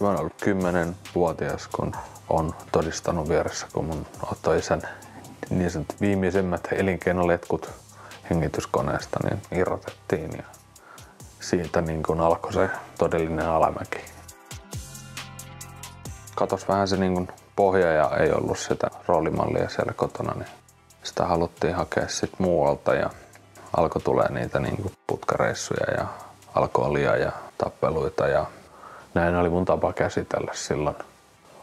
Mä oon ollut 10-vuotias, kun on todistanut vieressä, kun mun ottoisän niin sanotut viimeisimmät elinkeinoletkut hengityskoneesta niin irrotettiin ja siitä niin kun alkoi se todellinen alamäki. Katos vähän se niin kun pohja ja ei ollut sitä roolimallia siellä kotona, niin sitä haluttiin hakea sitten muualta ja alkoi tulee niitä niin putkareissuja ja alkoholia ja tappeluita ja näin oli mun tapa käsitellä silloin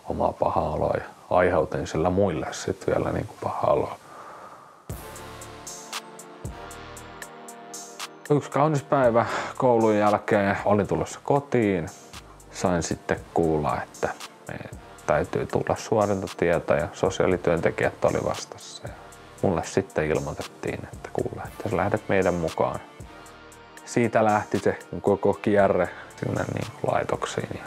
omaa pahaa oloa ja aiheutin sillä muille sitten vielä niin kuin pahaa oloa. Yksi kaunis päivä koulun jälkeen olin tulossa kotiin. Sain sitten kuulla, että täytyy tulla suorintatietä ja sosiaalityöntekijät oli vastassa. Mulle sitten ilmoitettiin, että kuule, että sä lähdet meidän mukaan. Siitä lähti se koko kierre sinne niin laitoksiin.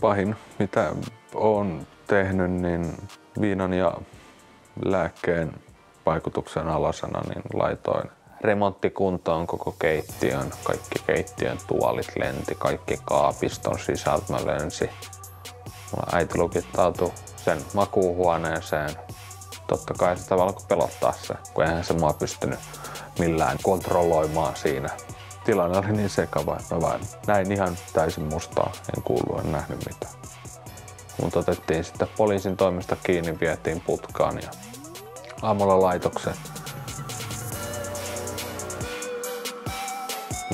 Pahin, mitä olen tehnyt, niin viinan ja lääkkeen vaikutuksen alasena niin laitoin remonttikuntoon koko keittiön. Kaikki keittiön tuolit lenti, kaikki kaapiston sisältä mä lensi. Mulla äiti lukittautui sen makuuhuoneeseen. Totta kai sitä alkoi pelottaa se, kun eihän se mua pystynyt millään kontrolloimaan siinä. Tilanne oli niin sekava, että mä näin ihan täysin mustaa, en kuulu, en nähnyt mitään. Mut otettiin sitten poliisin toimesta kiinni, vietiin putkaan ja aamulla laitokseen.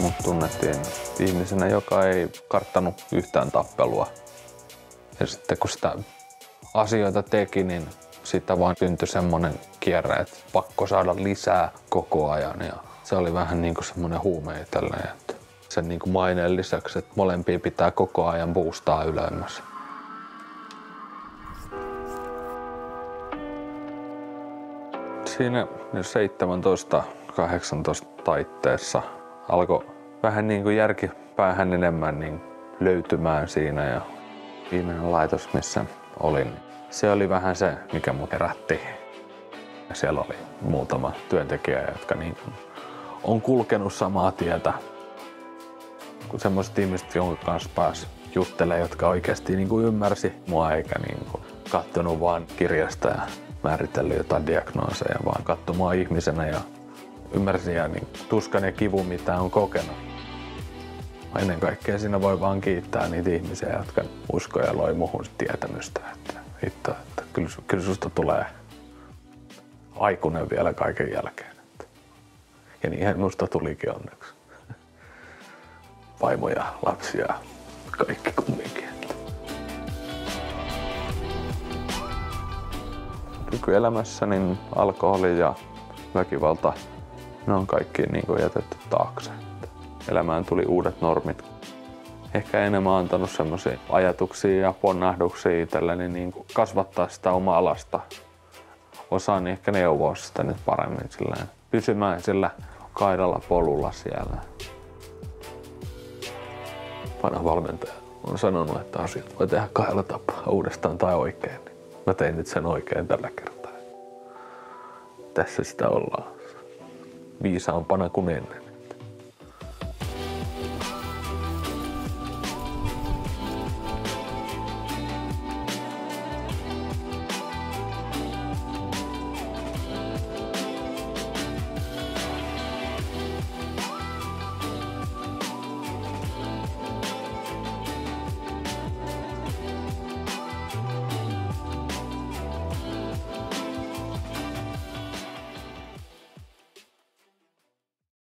Mut tunnettiin ihmisenä, joka ei karttanut yhtään tappelua. Ja sitten kun sitä asioita teki, niin siitä vaan syntyi semmoinen kierre, että pakko saada lisää koko ajan. Ja se oli vähän niin kuin semmoinen huume itselleen, että sen niin kuin maineen lisäksi, että molempia pitää koko ajan boostaa ylemmäs. Siinä 17-18 taitteessa alkoi vähän niin kuin järki päähän enemmän niin löytymään siinä ja viimeinen laitos, missä olin, se oli vähän se, mikä mut herätti. Siellä oli muutama työntekijä, jotka niin on kulkenut samaa tietä kuin semmoiset ihmiset, jonka kanssa pääsi juttelemaan, jotka oikeasti niin kuin ymmärsi mua eikä niin kuin kattonut vaan kirjasta ja määritellyt jotain diagnooseja, vaan katsoi mua ihmisenä ja ymmärsi ja niin tuskan ja kivun, mitä on kokenut. Ennen kaikkea siinä voi vaan kiittää niitä ihmisiä, jotka uskoi ja loi muhun tietämystä, että, hitto, että kyllä, kyllä susta tulee aikuinen vielä kaiken jälkeen. Ja niinhän musta tulikin onneksi. Vaimo ja lapsia kaikki kumminkin. Nykyelämässä niin alkoholi ja väkivalta, ne on kaikki niin jätetty taakse. Elämään tuli uudet normit. Ehkä enemmän antanut semmoisia ajatuksia ja ponnahduksia itselleni niin kuin kasvattaa sitä omaa alasta. Osaan ehkä neuvoa sitä nyt paremmin silleen, pysymään sillä kaidalla polulla siellä. Vanha valmentaja on sanonut, että asiat voi tehdä kahdella tapaa, uudestaan tai oikein. Mä tein nyt sen oikein tällä kertaa. Tässä sitä ollaan. Viisaampana kuin ennen.